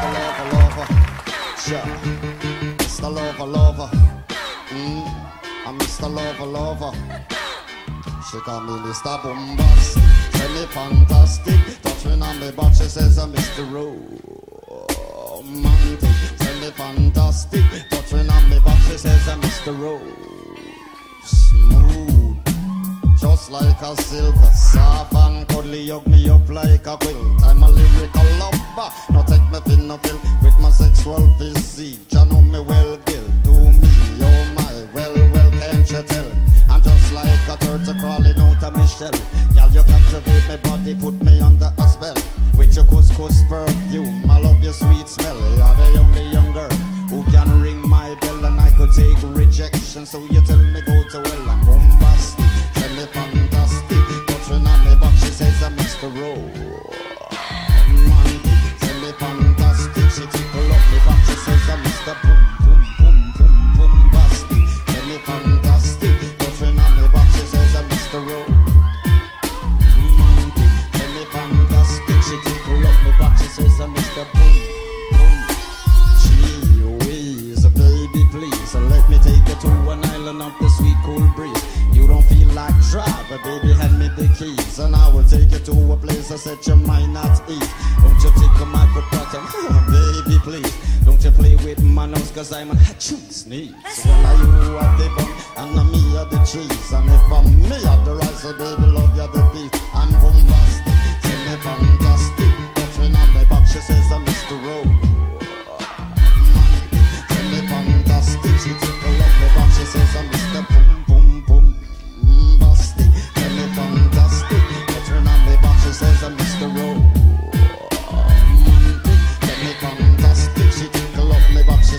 Mr. Lover, lover. Yeah. Mr. Lover, lover. Mm. I'm Mr. Lover, lover. She call me Mr. Bombast. Tell me fantastic. Touching on me butt, she says I'm Mr. Romantic. Tell me fantastic. Touching on me butt, she says I'm Mr. Rose. Smooth. Just like a silk, soft and cuddly, hug me up like a quilt. I'm a lyrical lover, now take me thin no pill with my sexual physique. You know me well, Bill. Do me, oh my, well, well, can't you tell? I'm just like a turtle crawling out of my shell. Girl, you captivate my body, put me under a spell. With your couscous perfume, I love your sweet smell. You're the only young girl who can ring my bell, and I could take rejection. So you tell me go to hell, cool breeze. You don't feel like drive, baby, hand me the keys, and I will take you to a place that set your mind at ease. Don't you take my foot bottom, baby, please. Don't you play with my nose, cause I'm a hatching sneeze. Well, are you at the bun, and I'm me at the cheese, and if I'm me at the rice, so baby, love you the beef. I'm bombastic,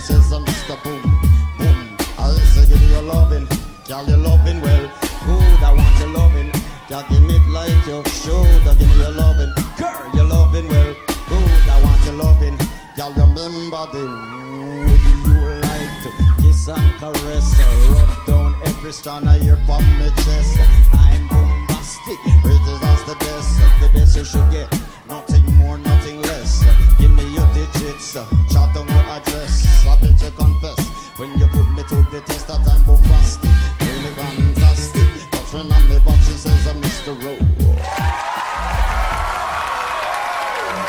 says I'm Mr. Boom Boom. I say give me your loving, girl you loving well. Good, I want your loving, girl give it like you should. Give me your loving, girl you loving well. Good, I want your loving, girl remember the would you like to kiss and caress, rub down every strand of your from chest. me, but says I missed the road.